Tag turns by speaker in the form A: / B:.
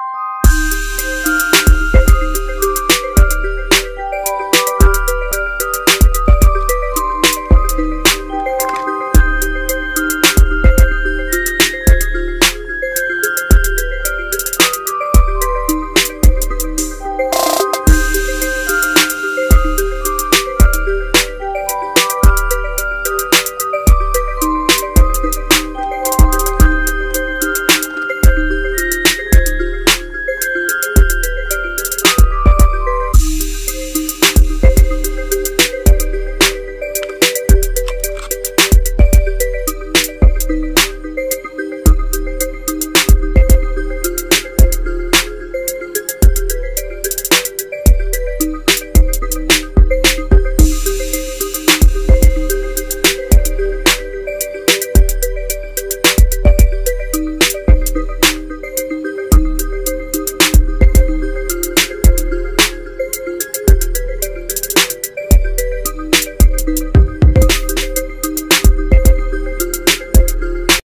A: you